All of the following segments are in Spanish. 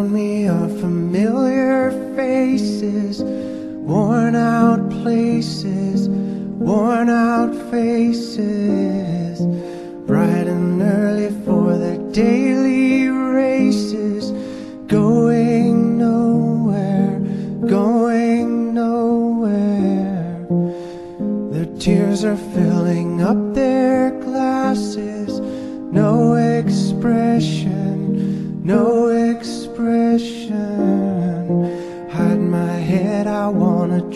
Around me are familiar faces, worn out places, worn out faces, bright and early for their daily races, going nowhere, going nowhere. Their tears are filling up their glasses, no expression, no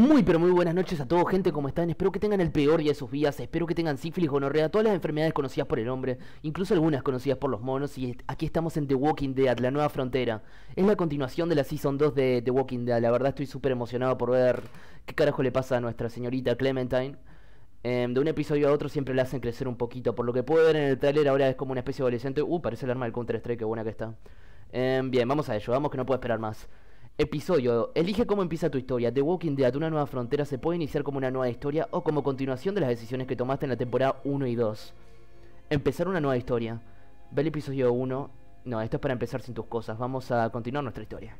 Muy pero muy buenas noches a todos gente, ¿cómo están? Espero que tengan el peor día de sus vidas, espero que tengan sífilis, gonorrea, todas las enfermedades conocidas por el hombre, incluso algunas conocidas por los monos, y aquí estamos en The Walking Dead, la nueva frontera. Es la continuación de la Season 2 de The Walking Dead, la verdad estoy súper emocionado por ver qué carajo le pasa a nuestra señorita Clementine. Em, de un episodio a otro siempre la hacen crecer un poquito, por lo que puedo ver en el trailer ahora es como una especie de adolescente. Uh, parece el arma del Counter Strike, qué buena que está. Em, bien, vamos a ello, vamos que no puedo esperar más. Episodio. Elige cómo empieza tu historia. The Walking Dead, una nueva frontera, se puede iniciar como una nueva historia o como continuación de las decisiones que tomaste en la temporada 1 y 2. Empezar una nueva historia. Ve el episodio 1. No, esto es para empezar sin tus cosas. Vamos a continuar nuestra historia.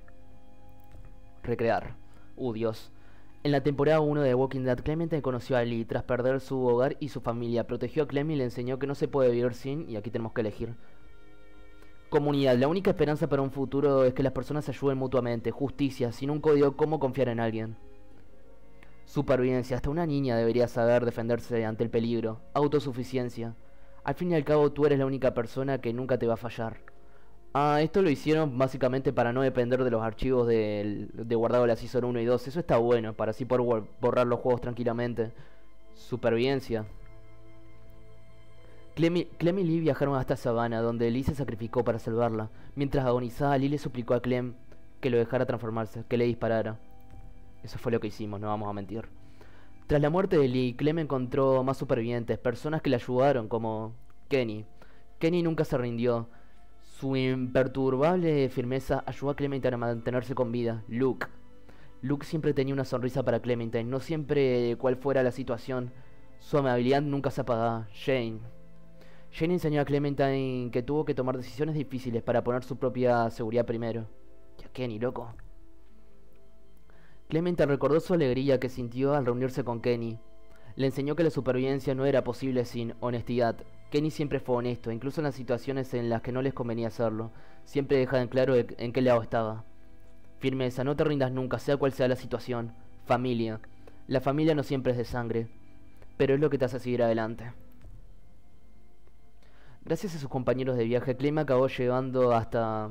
Recrear. Uh, Dios. En la temporada 1 de The Walking Dead, Clementine conoció a Lee tras perder su hogar y su familia. Protegió a Clem y le enseñó que no se puede vivir sin, y aquí tenemos que elegir. Comunidad. La única esperanza para un futuro es que las personas se ayuden mutuamente. Justicia. Sin un código, ¿cómo confiar en alguien? Supervivencia. Hasta una niña debería saber defenderse ante el peligro. Autosuficiencia. Al fin y al cabo, tú eres la única persona que nunca te va a fallar. Ah, esto lo hicieron básicamente para no depender de los archivos de, guardado de la Season 1 y 2. Eso está bueno, para así poder bor- borrar los juegos tranquilamente. Supervivencia. Clem y, Lee viajaron hasta Savannah, donde Lee se sacrificó para salvarla. Mientras agonizaba, Lee le suplicó a Clem que lo dejara transformarse, que le disparara. Eso fue lo que hicimos, no vamos a mentir. Tras la muerte de Lee, Clem encontró más supervivientes, personas que le ayudaron, como Kenny. Kenny nunca se rindió. Su imperturbable firmeza ayudó a Clementine a mantenerse con vida. Luke. Luke siempre tenía una sonrisa para Clementine, no siempre cual fuera la situación. Su amabilidad nunca se apagaba. Jane. Jane enseñó a Clementine que tuvo que tomar decisiones difíciles para poner su propia seguridad primero. Ya Kenny, loco. Clementine recordó su alegría que sintió al reunirse con Kenny. Le enseñó que la supervivencia no era posible sin honestidad. Kenny siempre fue honesto, incluso en las situaciones en las que no les convenía hacerlo. Siempre dejaba en claro en qué lado estaba. Firmeza, no te rindas nunca, sea cual sea la situación. Familia. La familia no siempre es de sangre, pero es lo que te hace seguir adelante. Gracias a sus compañeros de viaje, Clem acabó llegando hasta...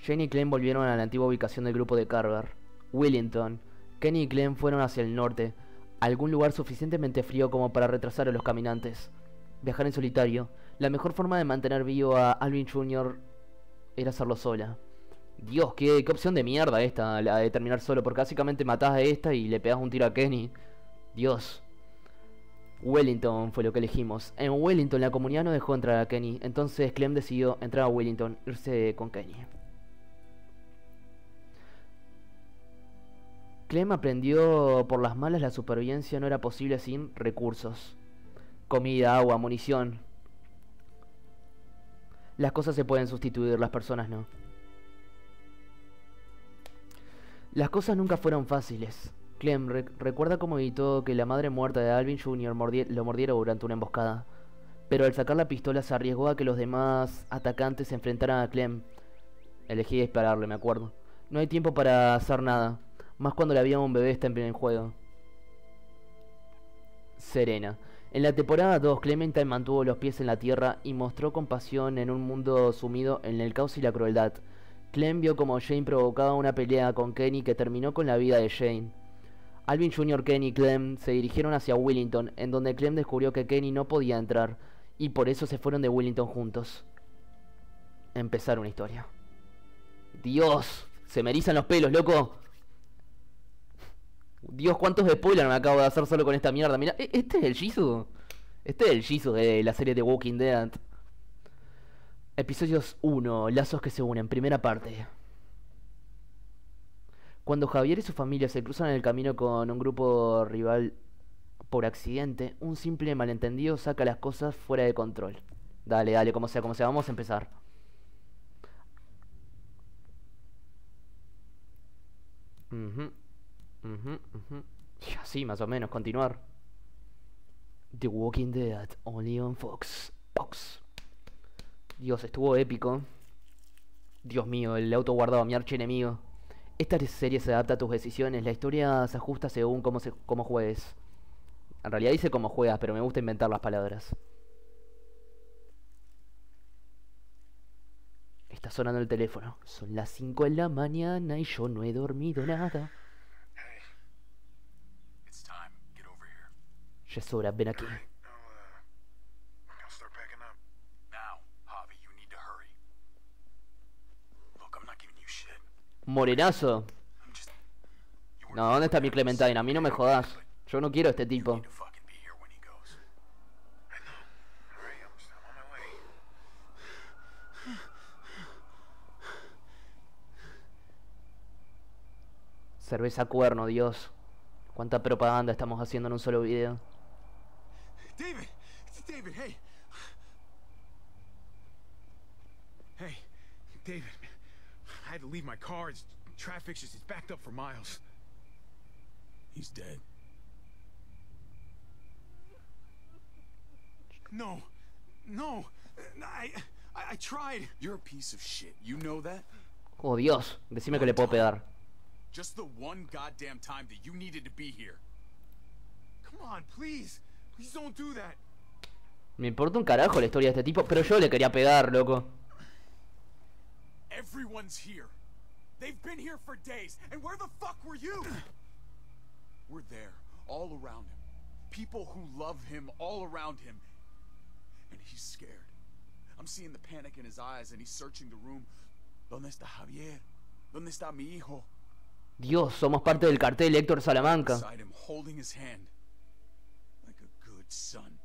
Jane y Clem volvieron a la antigua ubicación del grupo de Carver, Willington. Kenny y Clem fueron hacia el norte, algún lugar suficientemente frío como para retrasar a los caminantes. Viajar en solitario. La mejor forma de mantener vivo a Alvin Jr. era hacerlo sola. Dios, qué, qué opción de mierda esta, la de terminar solo, porque básicamente matás a esta y le pegas un tiro a Kenny. Dios. Wellington fue lo que elegimos. En Wellington la comunidad no dejó entrar a Kenny, entonces Clem decidió entrar a Wellington, irse con Kenny. Clem aprendió por las malas la supervivencia no era posible sin recursos. Comida, agua, munición. Las cosas se pueden sustituir, las personas no. Las cosas nunca fueron fáciles. Clem re- recuerda cómo evitó que la madre muerta de Alvin Jr. lo mordiera durante una emboscada. Pero al sacar la pistola se arriesgó a que los demás atacantes se enfrentaran a Clem. Elegí dispararle, me acuerdo. No hay tiempo para hacer nada. Más cuando la vida un bebé está en pleno juego. Serena. En la temporada 2, Clementine mantuvo los pies en la tierra y mostró compasión en un mundo sumido en el caos y la crueldad. Clem vio como Jane provocaba una pelea con Kenny que terminó con la vida de Jane. Alvin Jr., Kenny y Clem se dirigieron hacia Willington, en donde Clem descubrió que Kenny no podía entrar, y por eso se fueron de Willington juntos. Empezar una historia. Dios, se me erizan los pelos, loco. Dios, cuántos spoilers me acabo de hacer solo con esta mierda. Mira, e- este es el Jisoo. Este es el Jisoo de la serie de Walking Dead. Episodios 1. Lazos que se unen. Primera parte. Cuando Javier y su familia se cruzan en el camino con un grupo rival por accidente, un simple malentendido saca las cosas fuera de control. Dale, dale, como sea, como sea, vamos a empezar. Ujú, ujú, ujú. Y así, más o menos, continuar. The Walking Dead, only on Fox. Fox. Dios, estuvo épico. Dios mío, el auto guardado a mi archienemigo. Esta serie se adapta a tus decisiones, la historia se ajusta según cómo, se, cómo juegues. En realidad dice cómo juegas, pero me gusta inventar las palabras. Está sonando el teléfono. Son las 5 de la mañana y yo no he dormido nada. Hey. Ya es hora, ven aquí. I'll, uh, I'll start packing up. Now, Javi, you need to hurry. Look, I'm not giving you shit. Morenazo. No, ¿dónde está mi Clementine? A mí no me jodas. Yo no quiero a este tipo. Cerveza cuerno, Dios. Cuánta propaganda estamos haciendo en un solo video. Hey, David. I had to leave my car. It's, traffic's just it's backed up for miles. He's dead. No. No. I, I I tried. You're a piece of shit. You know that? Oh, Dios. Decime que le puedo pegar. Just the one goddamn time that you needed to be here. Come on, please. Please don't do that. Me importa un carajo la historia de este tipo, pero yo le quería pegar, loco. Everyone's here. They've been here for days. And where the fuck were you? We're there, all around him. People who love him all around him. And he's scared. I'm seeing the panic in his eyes and he's searching the room. ¿Dónde está Javier? ¿Dónde está mi hijo? Dios, somos parte del cartel Héctor Salamanca. Beside him, holding his hand. Like a good son.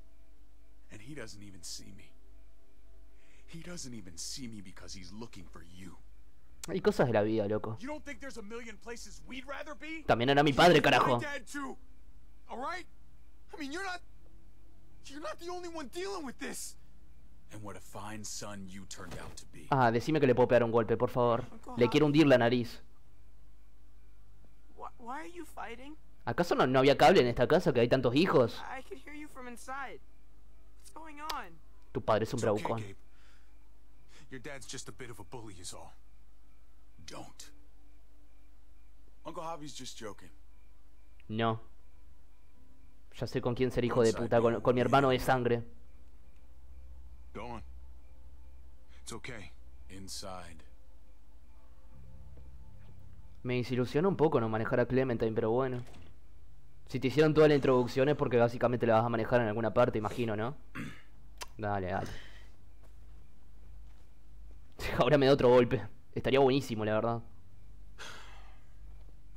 And he doesn't even see me. He doesn't even see me because he's looking for you. Hay cosas de la vida, loco. You don't think there's a million places we'd rather be? También era mi padre, carajo. My dad too. All right? I mean, you're not you're not the only one dealing with this. And what a fine son you turned out to be. Ah, decime que le puedo pegar un golpe, por favor. Le quiero hundir la nariz. Why, are you fighting? ¿Acaso no, no había cable en esta casa que hay tantos hijos? I could hear you from inside. What's going on? Tu padre es un bravucón. Your dad's just a bit of a bully is all. Don't. Uncle Javi's just joking. No. Ya sé con quién ser hijo de puta, con, con mi hermano de sangre. Go on. It's okay. Inside. Me desilusiona un poco no manejar a Clementine, pero bueno. Si te hicieron toda la introducción es porque básicamente la vas a manejar en alguna parte, imagino, ¿no? Dale, dale. Ahora me da otro golpe. Estaría buenísimo, la verdad.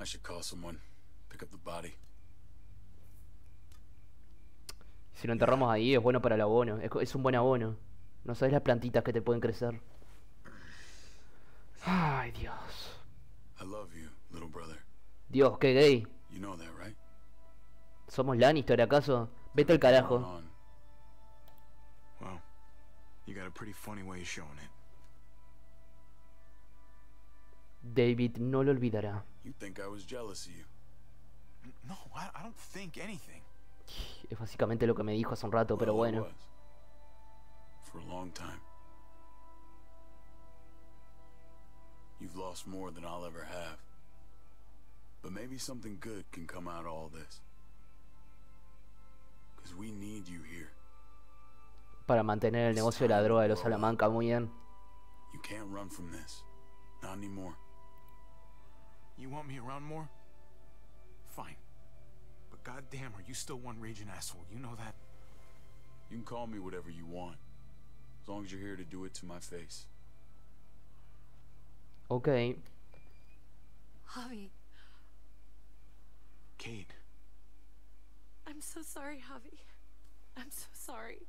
I should call someone. Pick up the body. Si lo enterramos ahí es bueno para el abono. Es, un buen abono. No sabes las plantitas que te pueden crecer. Ay, Dios. I love you, little brother. Dios, qué gay. You know that, right? ¿Somos Lannister acaso? Vete al carajo. Well, you got a pretty funny way of showing it. David no lo olvidará. Es básicamente lo que me dijo hace un rato, pero bueno. You've lost more than I'll ever have. But maybe something good can come out of all this. Because we need you here. Para mantener el negocio de la droga de los Salamanca muy bien. You can't run from this. Not anymore. You want me around more? Fine. But goddamn, are you still one raging asshole? You know that? You can call me whatever you want. As long as you're here to do it to my face. Ok. Javi, Kate. I'm so sorry, Javi. I'm so sorry.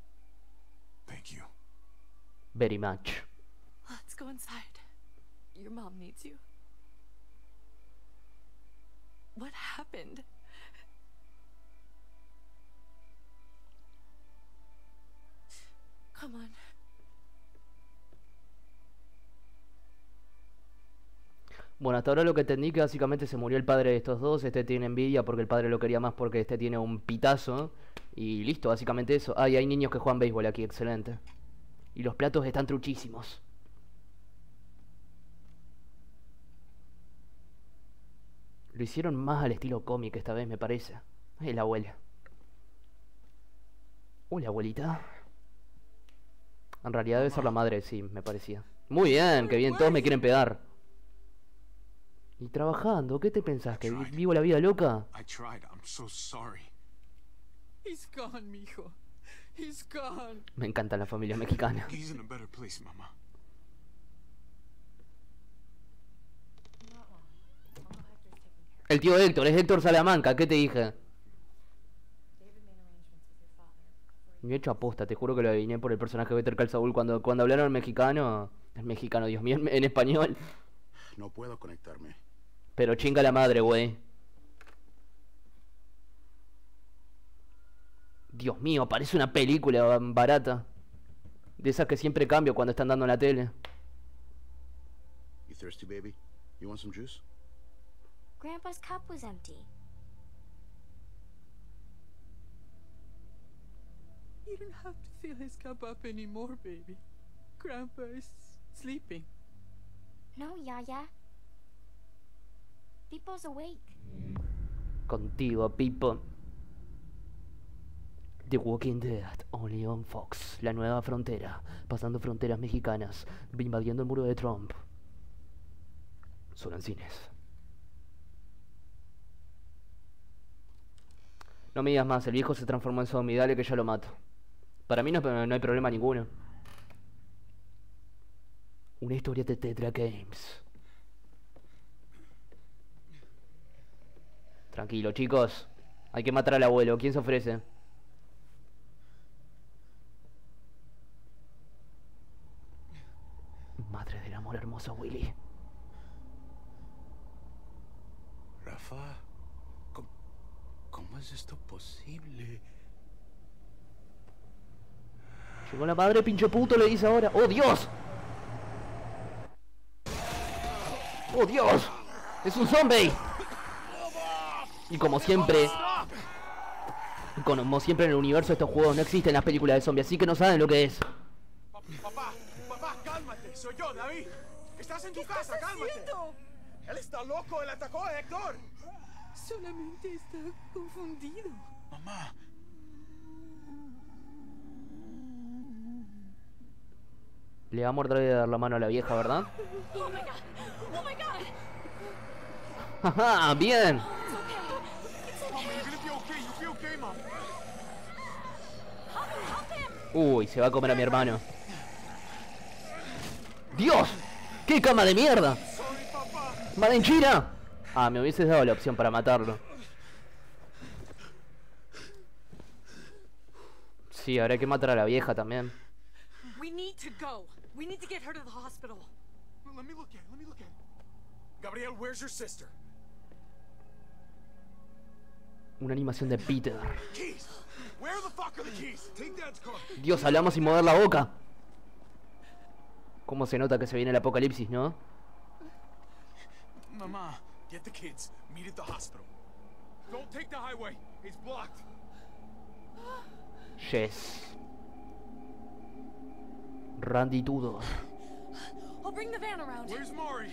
Thank you. Very much. Let's go inside. Your mom needs you. What happened? Come on. Bueno, hasta ahora lo que entendí que básicamente se murió el padre de estos dos. Este tiene envidia porque el padre lo quería más porque este tiene un pitazo. Y listo, básicamente eso. Ah, y hay niños que juegan béisbol aquí, excelente. Y los platos están truchísimos. Lo hicieron más al estilo cómic esta vez, me parece. Es la abuela. Hola, abuelita. En realidad debe ser la madre, sí, me parecía. Muy bien, que bien, todos me quieren pegar. Y trabajando, ¿qué te pensás? ¿Que vi- vivo la vida loca? I tried. I'm so sorry. He's gone, mijo. He's gone. Me encanta la familia mexicana. He's in a better place, Mama. El tío Héctor, es Héctor Salamanca, ¿qué te dije? Me he hecho aposta, te juro que lo adiviné por el personaje de Better Call Saul cuando, cuando hablaron en mexicano. En mexicano, Dios mío, en, en español. No puedo conectarme. Pero chinga la madre, güey. Dios mío, parece una película barata. De esas que siempre cambio cuando están dando en la tele. You thirsty, baby? You want some juice? Grandpa's cup was empty. You don't have to fill his cup up anymore, baby. Grandpa is sleeping. No, Yaya. Pipo's awake. Contigo, Pipo. The Walking Dead, only on Fox. La nueva frontera, pasando fronteras mexicanas, invadiendo el muro de Trump. Solo en cines. No me digas más, el viejo se transformó en zombie, dale que ya lo mato. Para mí no, no hay problema ninguno. Una historia de Tetra Games. Tranquilo, chicos. Hay que matar al abuelo. ¿Quién se ofrece? Madre del amor hermoso, Willy. Rafa, ¿cómo, cómo es esto posible? Llegó la madre, pinche puto, le dice ahora. ¡Oh, Dios! ¡Oh, Dios! ¡Es un zombie! Y como siempre... Como siempre en el universo de estos juegos no existen las películas de zombies, así que no saben lo que es. Papá, papá, cálmate. Soy yo, David. Estás en tu casa, cálmate. haciendo? Él está loco. Él atacó a Héctor. Solamente está confundido. Mamá. Le va a morder de dar la mano a la vieja, ¿verdad? Oh my god! Oh my god! ¡Jaja! ¡Bien! Uy, se va a comer a mi hermano. ¡Dios! ¡Qué cama de mierda! ¡Madenchira! Ah, me hubieses dado la opción para matarlo. Sí, habrá que matar a la vieja también. We need to go. We need to get her to the hospital. Well, let me look at it. Let me look at it. Gabriel, where's your sister? Una animación de Peter. Keys. Where the fuck are the keys? Take Dad's car. Dios, hablamos sin mover la boca. ¿Cómo se nota que se viene el apocalipsis, no? Mama, get the kids. Meet at the hospital. Don't take the highway. It's blocked. Yes. Randy Tudo. I'll bring the van around. Where's Mari?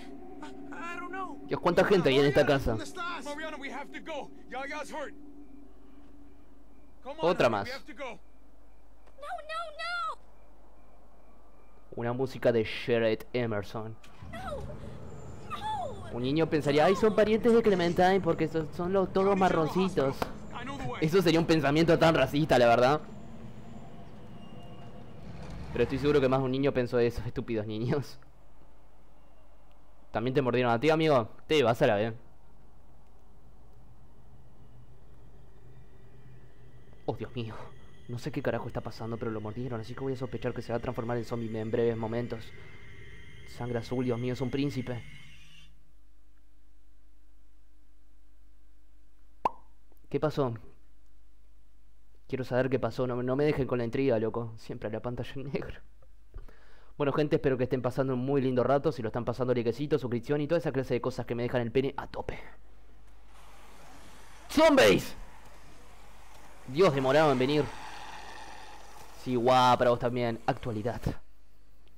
I don't know. Dios, cuánta gente hay en esta casa. Mariana, we have to go. Yaya's hurt. Come on, Otra más. We have to go. No, no, no! Una música de Sherrod Emerson. No! Un niño pensaría, ay, son parientes de Clementine porque son, los todos marroncitos. Eso sería un pensamiento tan racista, la verdad. Pero estoy seguro que más un niño pensó eso, estúpidos niños. También te mordieron a ti, amigo. Te vas a la vez. Oh, Dios mío. No sé qué carajo está pasando, pero lo mordieron, así que voy a sospechar que se va a transformar en zombie en breves momentos. Sangre azul, Dios mío, es un príncipe. ¿Qué pasó? Quiero saber qué pasó, no, no me dejen con la intriga, loco. Siempre a la pantalla en negro. Bueno, gente, espero que estén pasando un muy lindo rato. Si lo están pasando, likecito, suscripción y toda esa clase de cosas que me dejan el pene a tope. ¡Zombies! Dios, demorado en venir. Sí, guau, para vos también. Actualidad.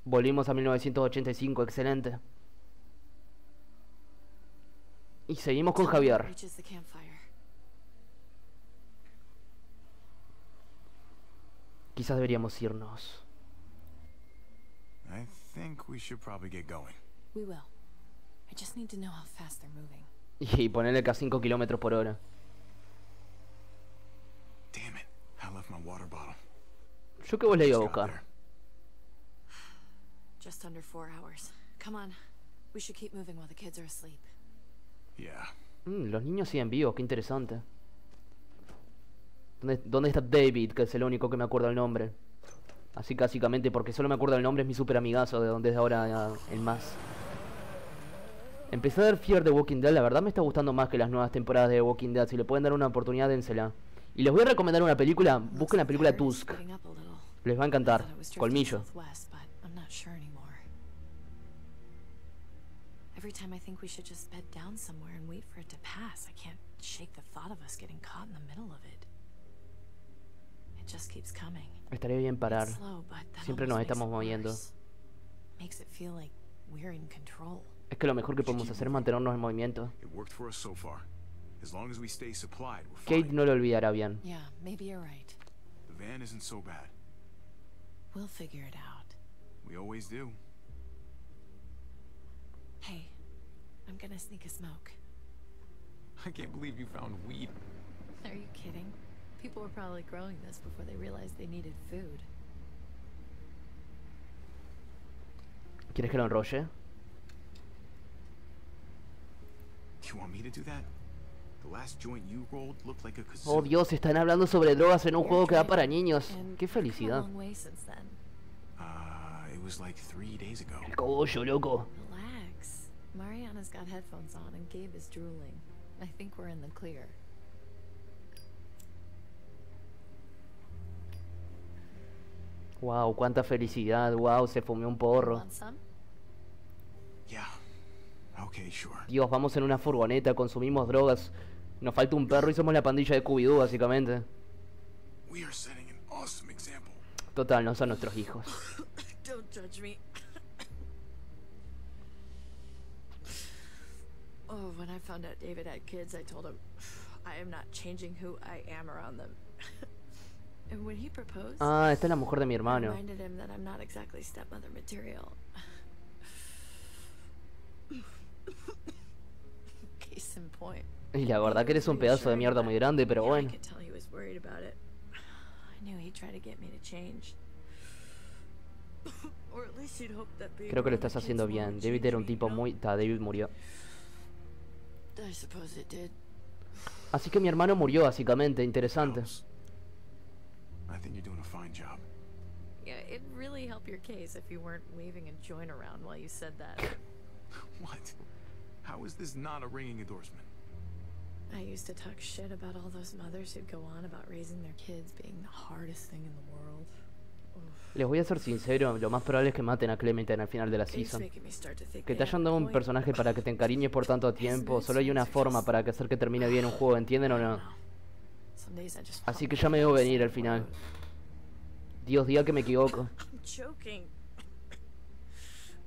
Volvimos a 1985, excelente. Y seguimos con Javier. Quizás deberíamos irnos. I think we should probably get going. We will. I just need to know how fast they're moving. Y ponerle que a 5 kilómetros por hora. Damn it. I left my water bottle. Yo que vos le iba a buscar. Just under four hours. Come on. We should keep moving while the kids are asleep. Yeah. Mm, los niños siguen vivos, qué interesante. ¿Dónde, dónde está David? Que es el único que me acuerdo el nombre. Así básicamente porque solo me acuerdo el nombre es mi super amigazo de donde es ahora el más. Empecé a ver Fear de Walking Dead, la verdad me está gustando más que las nuevas temporadas de Walking Dead. Si le pueden dar una oportunidad, dénsela. Y les voy a recomendar una película, busquen la película Tusk. Les va a encantar. Colmillo. Every time I think we should just bed down somewhere and wait for it to pass, I can't shake the thought of us getting caught in the. Estaría bien parar. Siempre nos makes estamos it moviendo. worse. Makes it feel like we're in control. Es que lo mejor que podemos hacer es mantenernos en movimiento. It worked for us so far. As long as we stay supplied, we're Kate fine. no lo olvidará bien. Yeah, maybe you're right. The van isn't so bad. We'll figure it out. We always do. Hey, I'm gonna sneak a smoke. I can't believe you found weed. Are you kidding? People were probably growing this before they realized they needed food. ¿Quieres que lo enrolle? You want me to do that? The last joint you rolled looked like a kazoo. Oh Dios, están hablando sobre drogas en un juego que va para niños. Qué felicidad. Uh, it was like three days ago. El cogollo, loco. Relax. Mariana's got headphones on and Gabe is drooling. I think we're in the clear. Wow, cuánta felicidad. Wow, se fumió un porro. Dios, vamos en una furgoneta, consumimos drogas. Nos falta un perro y somos la pandilla de Scooby-Doo, básicamente. We are setting an awesome example. Total, no son nuestros hijos. Don't judge me. oh, when I found out David had kids, I told him I am not changing who I am around them. and when he proposed, Ah, esta es la mujer de mi I hermano. reminded him that I'm not exactly stepmother material. Case in point. Y la verdad que eres un pedazo de mierda muy grande, pero bueno. could tell he was worried about it. I knew he'd try to get me to change. or at least he'd hope that being Creo que lo estás haciendo bien. would David era un tipo muy... Ta, David murió. I suppose it did. Así que mi hermano murió, básicamente. Interesante. I think you're doing a fine job. Yeah, it'd really help your case if you weren't waving a joint around while you said that. What? How is this not a ringing endorsement? I used to talk shit about all those mothers who'd go on about raising their kids being the hardest thing in the world. Les voy a ser sincero, lo más probable es que maten a Clementine al final de la season. Que te hayan a dado un personaje para que te encariñes por tanto tiempo, solo hay una forma para que hacer que termine bien un juego, ¿entienden o no? Así que ya me debo venir al final. Dios diga que me equivoco. I'm joking.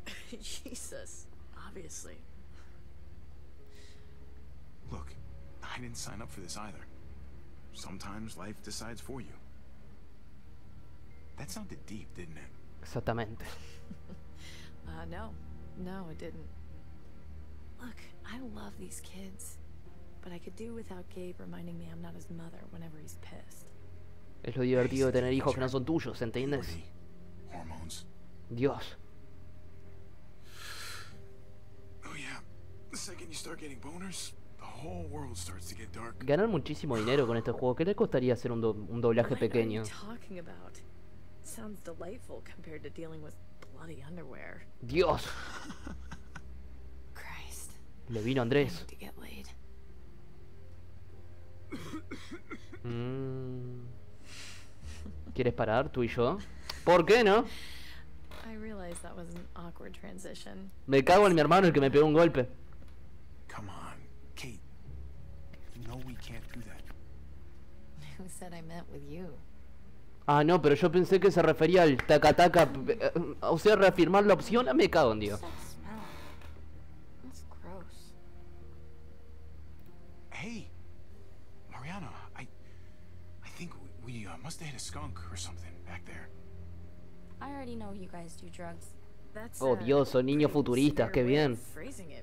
Jesus. Obviously. Look, I didn't sign up for this either. Sometimes life decides for you. That sounded deep, didn't it? Exactamente. Uh, no. No, it didn't. Look, I love these kids, but I could do without Gabe reminding me I'm not his mother whenever he's pissed. Es lo divertido de tener hijos que no son tuyos, ¿entiendes? Hormones. Dios. Oh yeah. The second you start getting boners, the whole world starts to get dark. Ganar muchísimo dinero con este juego. ¿Qué le costaría hacer un, do- un doblaje What are pequeño? you talking about? Sounds delightful compared to dealing with bloody underwear. Dios. Christ. Le vino I Andrés. need to get laid. Mm. ¿Quieres parar, tú y yo? ¿Por qué no? I realize that was an awkward transition. Me cago en mi hermano el que me pegó un golpe. Come on, Kate. You know we can't do that. Who said I meant with you? Ah, no, pero yo pensé que se refería al taca taca. eh, O sea, reafirmar la opción. Ah, Me cago en Dios. What's that smell? That's gross. Hey, Mariana, I, I think we, we uh, must have hit a skunk or something back there. I already know you guys do drugs. That's Oh, Dios, son niños futuristas, qué bien.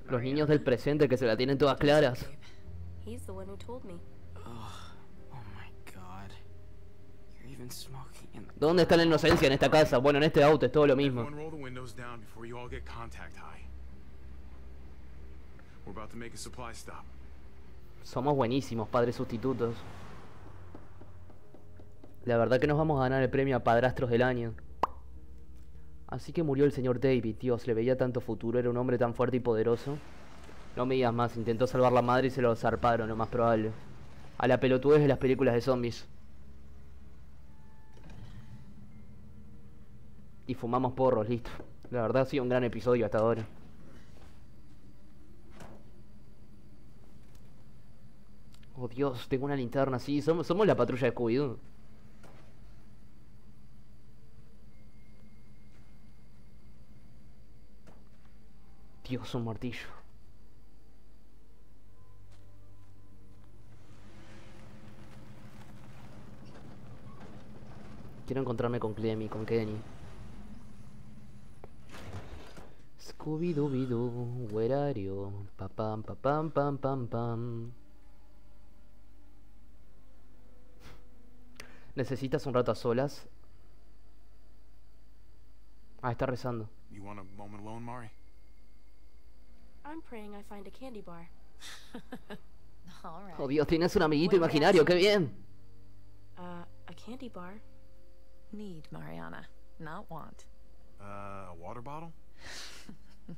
Los niños del presente que se la tienen todas claras. He's the one who told me. Oh my god. You're even smoking in the ¿Dónde está la inocencia en esta casa? Bueno, en este auto es todo lo mismo. Somos buenísimos, padres sustitutos. La verdad que nos vamos a ganar el premio a Padrastros del Año. Así que murió el señor David, Dios, le veía tanto futuro, era un hombre tan fuerte y poderoso. No me digas más, intentó salvar la madre y se lo zarparon, lo más probable. A la pelotudez de las películas de zombies. Y fumamos porros, listo. La verdad ha sido un gran episodio hasta ahora. Oh Dios, tengo una linterna, sí, somos, la patrulla de Scooby-Doo. Dios, un martillo. Quiero encontrarme con Clemmy, con Kenny. Scooby-Dooby-Doo, where are you? Pa pam, pa pam, pam, pam, pam. ¿Necesitas un rato a solas? Ah, está rezando. You want alone, Mari? I'm praying I find a candy bar. All right. Oh Dios, tienes un amiguito imaginario, qué bien. Uh, a candy bar? Need, Mariana, not want. Uh, a water bottle?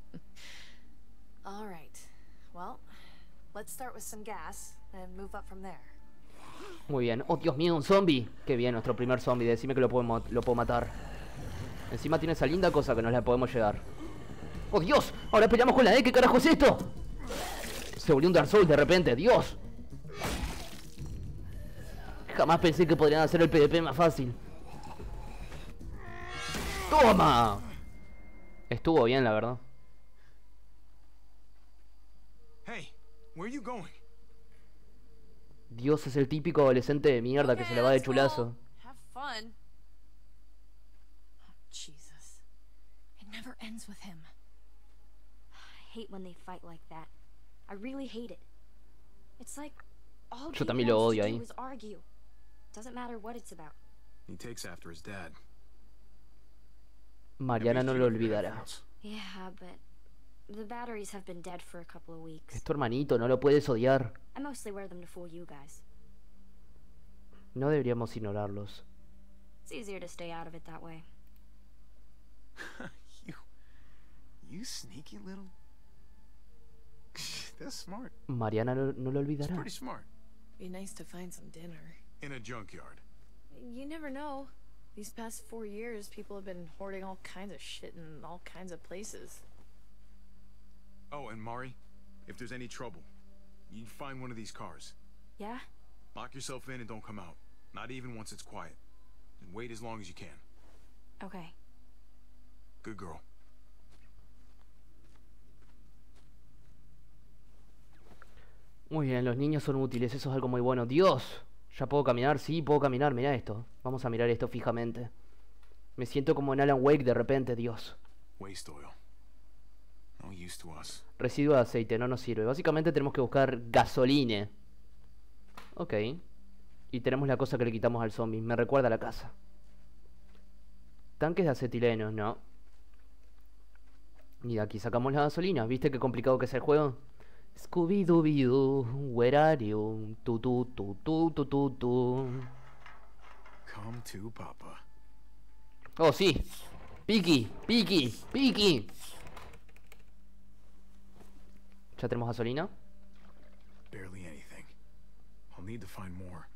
All right. Well, let's start with some gas and move up from there. Muy bien. Oh Dios mío, un zombie. Qué bien, nuestro primer zombie. Decime que lo puedo, lo puedo matar. Encima tiene esa linda cosa que nos la podemos llegar. ¡Oh Dios! ¡Ahora peleamos con la E! ¿Qué carajo es esto? Se volvió un Dark Souls de repente. ¡Dios! Jamás pensé que podrían hacer el PvP más fácil. ¡Toma! Estuvo bien, la verdad. Hey, where are you going? Dios es el típico adolescente de mierda que se le va de chulazo. Have fun. Oh, Jesus. It never ends with him. hate when they fight like that. I really hate it. It's like all Yo people lo do is argue. Doesn't matter what it's about. He takes after his dad. Mariana no lo olvidará. Yeah, but the batteries have been dead for a couple of weeks. Es tu hermanito, no lo puedes odiar. I mostly wear them to fool you guys. No deberíamos ignorarlos. It's easier to stay out of it that way. you, you sneaky little that's smart. Mariana no, no lo It's olvidará. pretty smart. Be nice to find some dinner. In a junkyard. You never know. These past four years, people have been hoarding all kinds of shit in all kinds of places. Oh, and Mari, if there's any trouble, you find one of these cars. Yeah? Lock yourself in and don't come out. Not even once it's quiet. And wait as long as you can. Okay. Good girl. Muy bien, los niños son útiles, eso es algo muy bueno. Dios, ya puedo caminar, sí, puedo caminar, mira esto. Vamos a mirar esto fijamente. Me siento como en Alan Wake de repente, Dios. Waste oil. No use to us. Residuo de aceite, no nos sirve. Básicamente tenemos que buscar gasolina. Ok. Y tenemos la cosa que le quitamos al zombie. Me recuerda a la casa. Tanques de acetileno, no. Y de aquí sacamos la gasolina. ¿Viste qué complicado que es el juego? Scooby dooby doo where are you? Tu tu tu tu tu tu tu. Come to Papa. Oh, sí. Piki, Piki, Piki. Ya tenemos gasolina. Barely anything. I'll need to find more.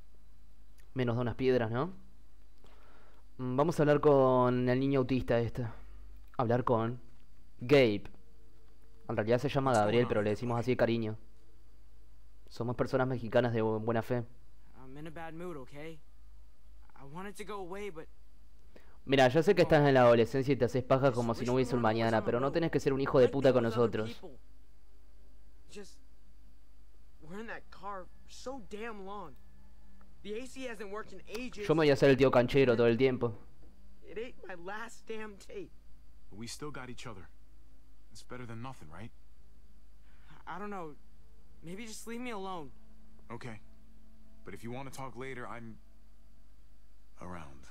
Menos de unas piedras, ¿no? Mm, Vamos a hablar con el niño autista este. Hablar con Gabe. En realidad se llama Gabriel, pero le decimos así de cariño. Somos personas mexicanas de bu- buena fe. Mira, yo sé que estás en la adolescencia y te haces paja como si no hubiese un mañana, pero no tenés que ser un hijo de puta con nosotros. Yo me voy a hacer el tío canchero todo el tiempo. It ain't my last damn tape. But we still got each other. It's better than nothing, right? I don't know. Maybe just leave me alone. Okay. But if you want to talk later, I'm around.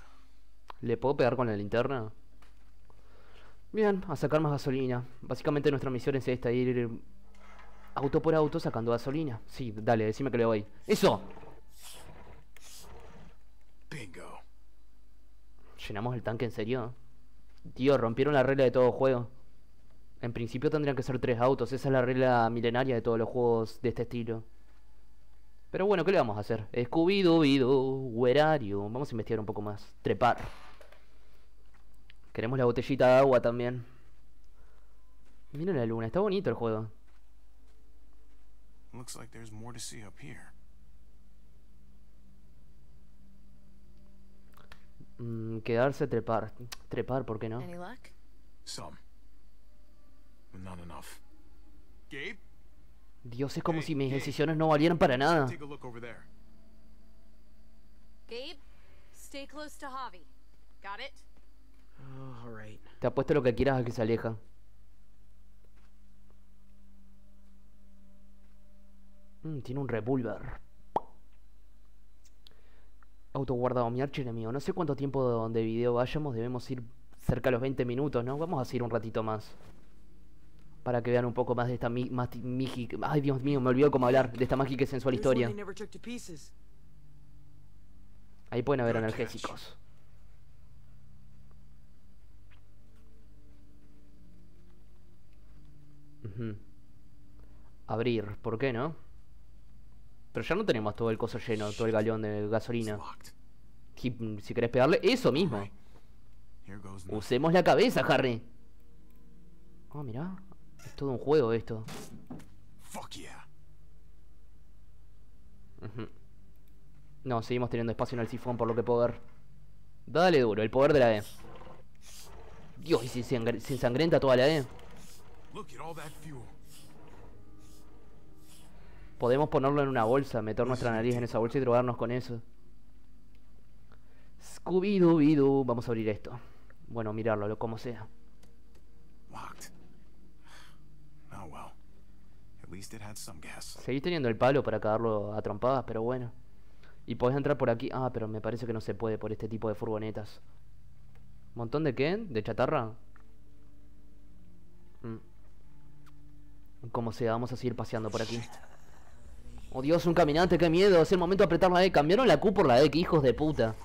¿Le puedo pegar con la linterna? Bien, a sacar más gasolina. Básicamente nuestra misión es esta, ir auto por auto sacando gasolina. Sí, dale, decime que le voy. ¡Eso! Bingo. ¿Llenamos el tanque en serio? Tío, rompieron la regla de todo juego. En principio tendrían que ser tres autos, esa es la regla milenaria de todos los juegos de este estilo. Pero bueno, ¿qué le vamos a hacer? Scooby-Doo, you? Vamos a investigar un poco más. Trepar. Queremos la botellita de agua también. Miren la luna, está bonito el juego. Looks like there's more to see up here. Mm, quedarse, trepar. Trepar, ¿por qué no? Any luck? Some. Not enough. Gabe? Dios, es como si mis decisiones no valieran para nada. Take a look over there. Gabe, stay close to Javi. Got it? Oh, all right. Te apuesto lo que quieras a que se aleja. Mm, tiene un revólver. Auto guardado, mi archienemigo. No sé cuánto tiempo de video vayamos, debemos ir cerca de los 20 minutos, ¿no? Vamos a ir un ratito más. Para que vean un poco más de esta mi, más, migi- Ay, Dios mío, me olvidó cómo hablar. De esta mágica y sensual historia. Ahí pueden haber analgésicos. Abrir, ¿por qué no? Pero ya no tenemos todo el coso lleno, todo el galón de gasolina. Si, si querés pegarle, eso mismo. Usemos la cabeza, Harry. Ah, mirá. Es todo un juego esto. Fuck yeah. No, seguimos teniendo espacio en el sifón por lo que puedo ver. Dale duro, el poder de la E. Dios, y si se, se ensangrenta toda la E. Podemos ponerlo en una bolsa, meter nuestra nariz en esa bolsa y drogarnos con eso. Scooby-Doo, vamos a abrir esto. Bueno, mirarlo, lo como sea. Locked. Oh well. At least it had some gas. Seguís teniendo el palo para cagarlo a trompadas, pero bueno. Y podés entrar por aquí. Ah, pero me parece que no se puede por este tipo de furgonetas. ¿Montón de qué? ¿De chatarra? Mm. Como sea, vamos a seguir paseando por aquí. Oh Dios, un caminante, qué miedo. Es el momento de apretar la E. Cambiaron la Q por la E, que hijos de puta.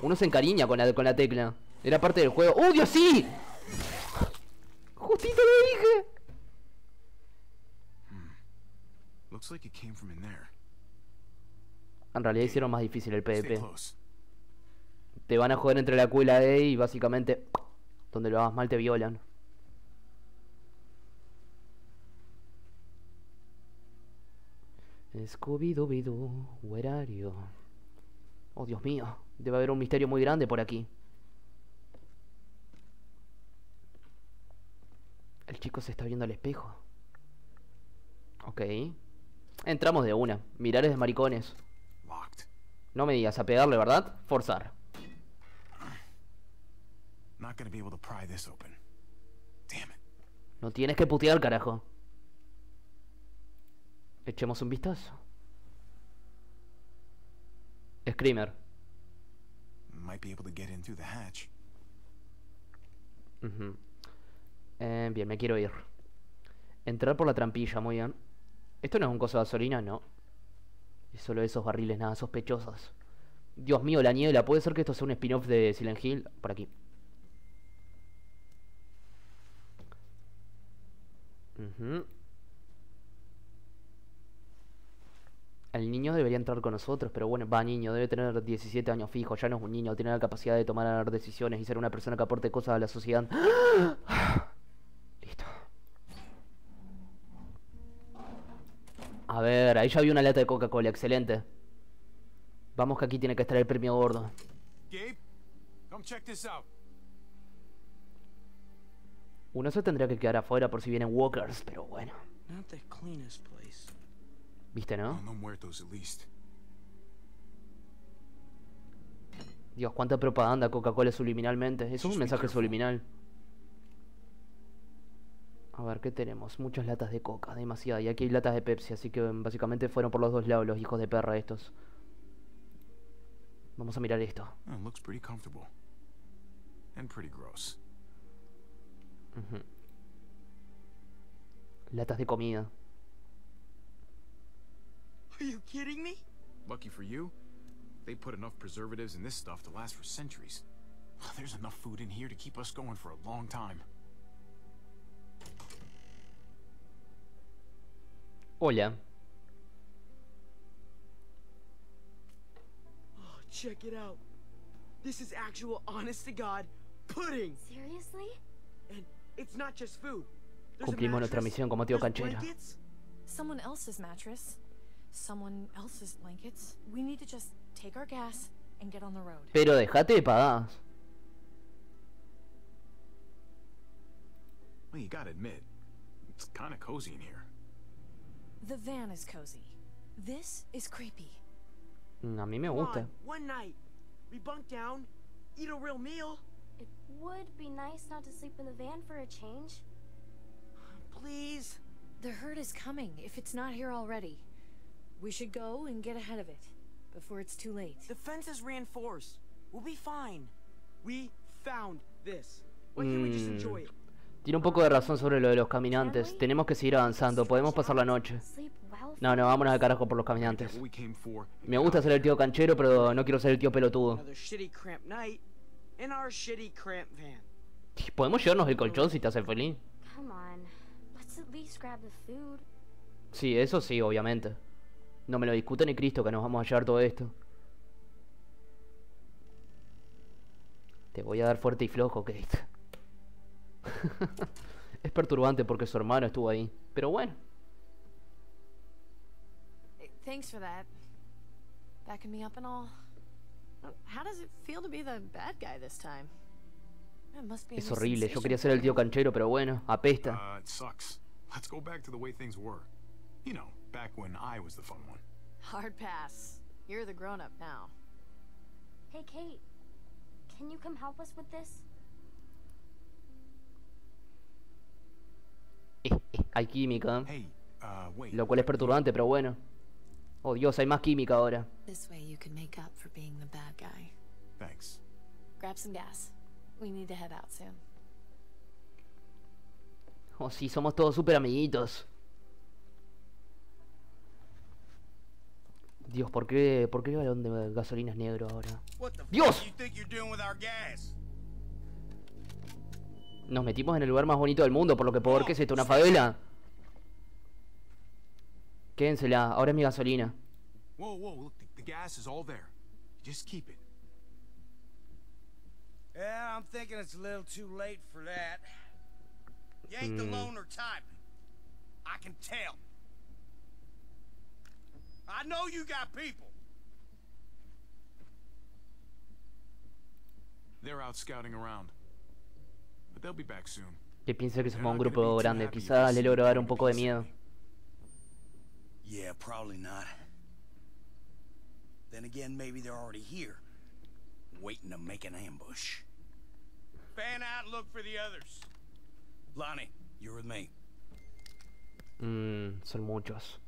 Uno se encariña con la, con la tecla. Era parte del juego. ¡Oh, Dios, sí! Justito lo dije. Looks like it came from in there. En realidad hicieron más difícil el PvP. Te van a joder entre la Q y la y básicamente donde lo hagas mal te violan. Scooby-Dooby-Doo, where are you? Oh, Dios mío, debe haber un misterio muy grande por aquí. El chico se está viendo al espejo. Ok. Entramos de una. Mirar es de maricones. No me digas a pegarle, ¿verdad? Forzar. No tienes que putear, carajo. Echemos un vistazo. Screamer. Hatch. Ujú. Eh, bien, me quiero ir. Entrar por la trampilla, muy bien. ¿Esto no es un coso de gasolina? No. Es solo esos barriles nada sospechosos. Dios mío, la niebla. ¿Puede ser que esto sea un spin-off de Silent Hill? Por aquí. El niño debería entrar con nosotros, pero bueno, va niño, debe tener 17 años fijo, ya no es un niño, tiene la capacidad de tomar decisiones y ser una persona que aporte cosas a la sociedad. A ver, ahí ya había una lata de Coca-Cola, excelente. Vamos que aquí tiene que estar el premio gordo. Gabe, come check this out. Uno se tendría que quedar afuera por si vienen walkers, pero bueno. Not the cleanest place. ¿Viste, no? No muertos at least. Dios, cuánta propaganda Coca-Cola subliminalmente. Eso es un mensaje subliminal. Ver, ¿qué tenemos? Muchas latas de coca, demasiada. Y aquí hay latas de Pepsi, así que mm, básicamente fueron por los dos lados los hijos de perra estos. Vamos a mirar esto. Oh, it looks pretty comfortable. And pretty gross. Latas de comida. Are you kidding me? Lucky for you, they put enough preservatives in this stuff to last for centuries. There's enough food in here to keep us going for a long time. Hola. Oh, check it out. This is actual honest to God pudding. Seriously? And it's not just food. Cumplimos nuestra misión como tío blankets. Someone else's mattress, someone else's blankets. We need to just take our gas and get on the road. Pero dejate de pagadas. Well, you gotta admit, it's kind of cozy in here. The van is cozy. This is creepy. Mm, A mí me gusta. on, one night. We bunk down, eat a real meal. It would be nice not to sleep in the van for a change. Please. The herd is coming if it's not here already. We should go and get ahead of it before it's too late. The fence is reinforced. We'll be fine. We found this. Why can't we just Mm. enjoy it? Tiene un poco de razón sobre lo de los caminantes. Tenemos que seguir avanzando. Podemos pasar la noche. No, no, vámonos al carajo por los caminantes. Me gusta ser el tío canchero, pero no quiero ser el tío pelotudo. ¿Podemos llevarnos el colchón si te hace feliz? Sí, eso sí, obviamente. No me lo discute ni Cristo que nos vamos a llevar todo esto. Te voy a dar fuerte y flojo, Kate. es perturbante porque su hermano estuvo ahí. Pero bueno, Eh, Thanks for that. Backing me up and all. Uh, How does it feel to be the bad guy this time? Es horrible. Yo quería ser el tío canchero, pero bueno, apesta. Uh, it sucks. Let's go back to the way things were. You know, back when I was the fun one. Hard pass. You're the grown up now. Hey, Kate. Can you come help us with this? Eh, eh, hay química. Hey, uh. Lo cual es perturbante, pero bueno. Oh Dios, hay más química ahora. This way you can make up for being the bad guy. Thanks. Grab some gas. We need to head out soon. Oh sí, somos todos súper amiguitos. Dios, ¿por qué, ¿por qué el balón de gasolina es negro ahora? What the Dios! Nos metimos en el lugar más bonito del mundo, por lo que puedo ver que es esto, una favela. Quédensela, ahora es mi gasolina. Whoa, whoa, look, the, the gas is all there. Just keep it. Yeah, I'm thinking it's a little too late for that. You ain't the Hmm. loner type. I can tell. I know you got people. They're out scouting around. But they'll be back soon. Que piense que somos un grupo grande, quizás le logro dar un poco de miedo. Yeah, probably not. Then again, maybe they're already here, waiting to make an ambush. Fan out and look for the others. Lonnie, You're with me. Mmm, son muchos.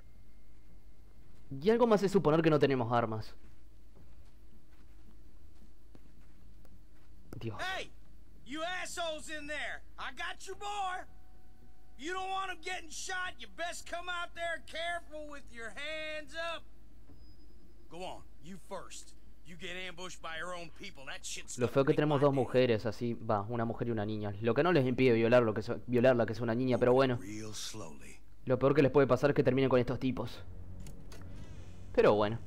Y algo más es suponer que no tenemos armas. Dios. Hey! You assholes in there! I got your boy! You don't want him getting shot, you best come out there careful with your hands up! Go on, you first. You get ambushed by your own people, that shit's Lo feo que tenemos dos mujeres, así, va, una mujer y una niña. Lo que no les impide violar lo que so- violarla, que es una niña, pero bueno. Lo peor que les puede pasar es que terminen con estos tipos. Pero bueno.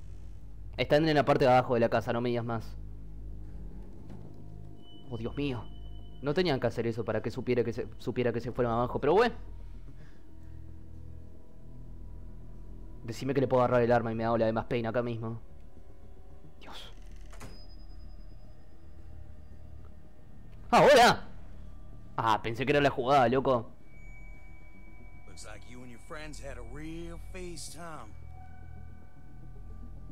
Están en la parte de abajo de la casa, no me digas más. Oh, Dios mío. No tenían que hacer eso para que supiera que se, supiera que se fueran abajo, pero bueno. Decime que le puedo agarrar el arma y me hago la de más pain acá mismo. Dios. ¡Ahora! Ah, pensé que era la jugada, loco. Looks like you and your friends had a real feast, Tom.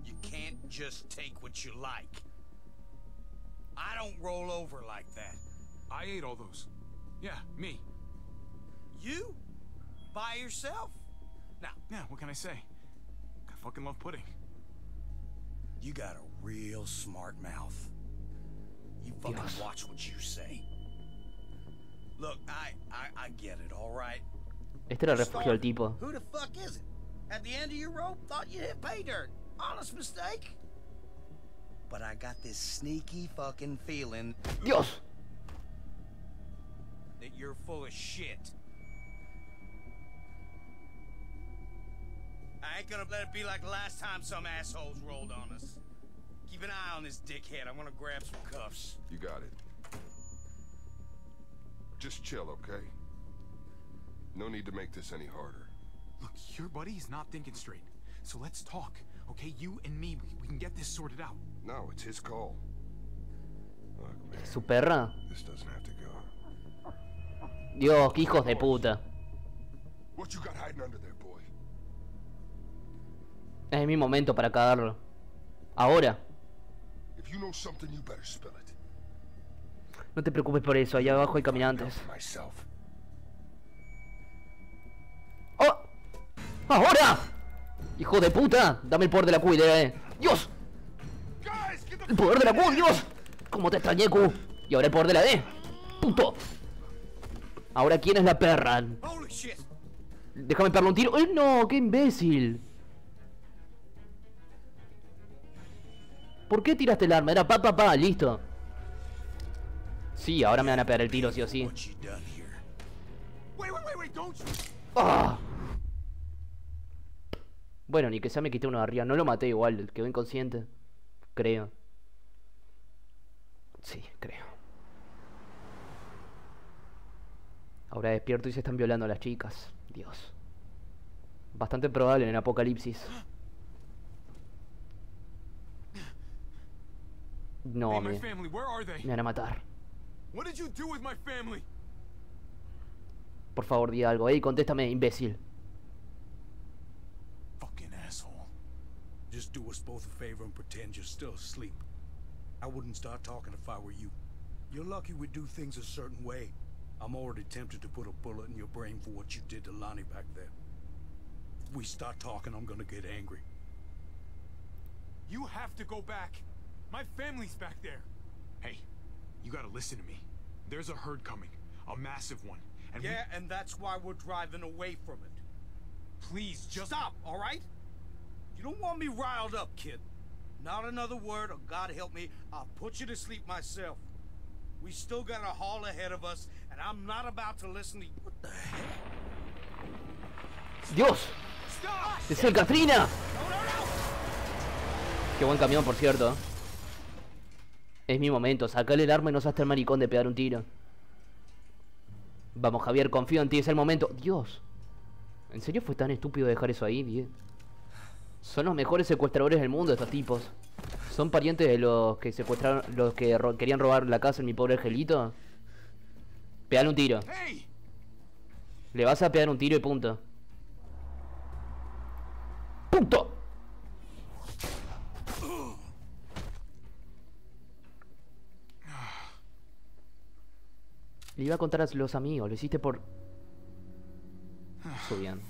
You can't just take what you like. I don't roll over like that. I ate all those. Yeah, me. You? By yourself? Now, Yeah, what can I say? I fucking love pudding. you got a real smart mouth. You fucking Dios. watch what you say. Look, I, I, I get it, all right? Este era el refugio del tipo. Who the fuck is it? At the end of your rope, thought you hit pay dirt. Honest mistake. But I got this sneaky fucking feeling ¡Dios! That you're full of shit. I ain't gonna let it be like the last time some assholes rolled on us. Keep an eye on this dickhead. I'm gonna grab some cuffs. You got it. Just chill, okay? No need to make this any harder. Look, your buddy is not thinking straight. So let's talk, okay? You and me, we, we can get this sorted out. No, it's his call. Look, man, ¿Su perra? this doesn't have to go. Dios, qué hijos de puta. Es mi momento para cagarlo. Ahora. No te preocupes por eso, allá abajo hay caminantes. ¡Oh! ¡Ahora! ¡Hijo de puta! Dame el poder de la Q, eh. ¡Dios! ¡El poder de la Q, Dios! ¿Cómo te extrañé, Q? Y ahora el poder de la D. ¡Puto! Ahora, ¿quién es la perra? Déjame pegarle un tiro. ¡Ay, no! ¡Qué imbécil! ¿Por qué tiraste el arma? Era pa, pa, pa, listo. Sí, ahora me van a pegar el tiro, sí o sí. ¡Ah! Bueno, ni que sea me quité uno de arriba. No lo maté igual, quedó inconsciente. Creo. Sí, creo. Ahora despierto y se están violando a las chicas. Dios. Bastante probable en el apocalipsis. No, me, me van a matar. What did you do with my family? Por favor, di algo. Ey, contéstame, imbécil. Fucking asshole. Just do us both a favor and pretend you're still asleep. I wouldn't start talking if I were you. You're lucky we do things a certain way. I'm already tempted to put a bullet in your brain for what you did to Lonnie back there. If we start talking, I'm gonna get angry. You have to go back. My family's back there. Hey, you gotta listen to me. There's a herd coming. A massive one. And yeah, and that's why we're driving away from it. Please, just... Stop, all right? You don't want me riled up, kid. Not another word, or God help me, I'll put you to sleep myself. We still got a haul ahead of us, and I'm not about to listen to you. What the hell? ¡Dios! ¡Es el Katrina! Qué buen camión, por cierto. Es mi momento, sacale el arma y no seas el maricón de pegar un tiro. Vamos, Javier, confío en ti, es el momento. Dios. ¿En serio fue tan estúpido dejar eso ahí, Die? Son los mejores secuestradores del mundo estos tipos. Son parientes de los que secuestraron, los que ro- querían robar la casa en mi pobre angelito. Pegale un tiro. Hey! Le vas a pegar un tiro y punto. ¡Punto! Le iba a contar a los amigos, lo hiciste por... su bien.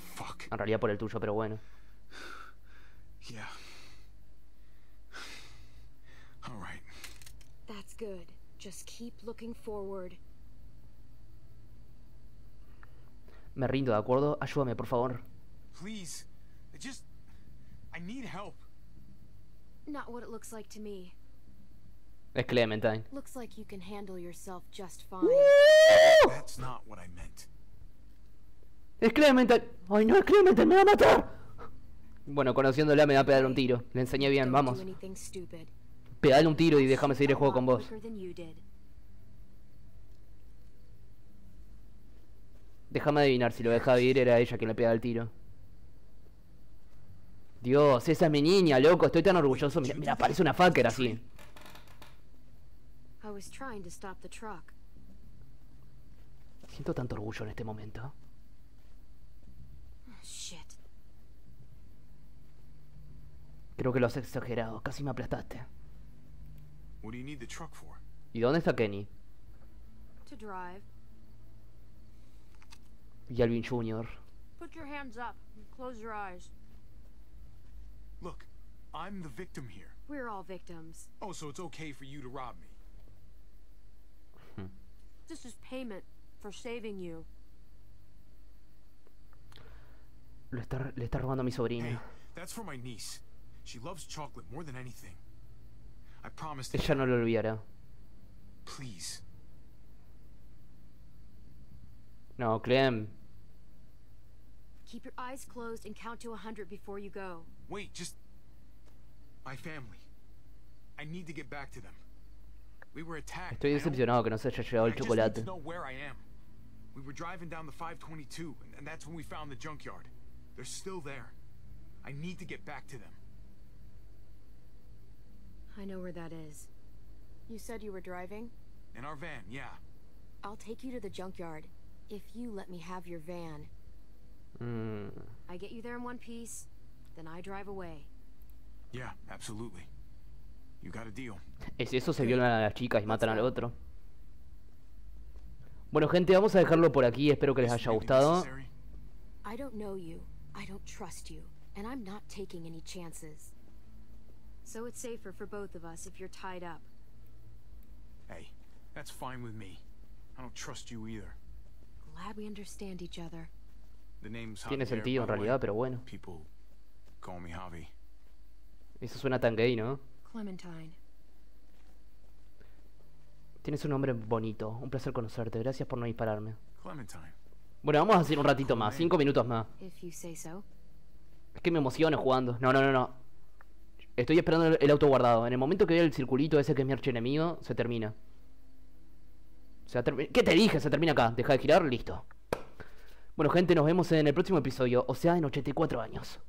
En realidad por el tuyo, pero bueno. Yeah. All right. That's good. Just keep looking forward. Me rindo, ¿de acuerdo? Ayúdame, por favor. Please. I just. I need help. Not what it looks like to me. Es Clementine. Looks like you can handle yourself just fine. That's not what I meant. Es Clementine. Ay, no, es Clementine, me va a matar. Bueno, conociéndola me va a pegar un tiro. Le enseñé bien, vamos. Pedale un tiro y déjame seguir el juego con vos. Quicker than you did. Déjame adivinar, si lo dejaba ir era ella quien le pegaba el tiro. Dios, esa es mi niña, loco, estoy tan orgulloso. Mira, mira, parece una fucker así. I was trying to stop the truck. Siento tanto orgullo en este momento. Creo que lo has exagerado, casi me aplastaste. ¿Y dónde está Kenny? To drive. Y Jr. Put your hands up and close your eyes. Look, I'm the victim here. We're all victims. Oh, so it's okay for you to rob me. Hmm. This is payment for saving you. Lo está, le está robando a mi Hey, that's for my niece. She loves chocolate more than anything. I promise to Ella no lo olvidará. please. No, Clem. Keep your eyes closed and count to a hundred before you go. Wait, just my family. I need to get back to them. We were attacked. Estoy I don't- decepcionado que no se haya llevado el I just chocolate. to know where I am. We were driving down the 522, and, and that's when we found the junkyard. They're still there. I need to get back to them. I know where that is. You said you were driving? In our van, yeah. I'll take you to the junkyard. If you let me have your van. Mm, I get you there in one piece, then I drive away. Yeah, absolutely. You got a deal. Es eso, se violan a las chicas y matan al otro. Bueno, gente, vamos a dejarlo por aquí. Espero que les haya gustado. I don't know you. I don't trust you. And I'm not taking any chances. So it's safer for both of us if you're tied up. Hey, that's fine with me. I don't trust you either. Glad we understand each other. The name's Tiene sentido en realidad, pero bueno. Eso suena tan gay, ¿no? Clementine. Tienes un nombre bonito. Un placer conocerte. Gracias por no dispararme. Clementine. Bueno, vamos a hacer un ratito más. Cinco minutos más. If you say so. Es que me emociono jugando. No, no, no, no. Estoy esperando el, auto guardado. En el momento que vea el circulito ese que es mi archienemigo, se termina. Se termi- ¿Qué te dije? Se termina acá. Deja de girar, listo. Bueno, gente, nos vemos en el próximo episodio. O sea, en 84 años.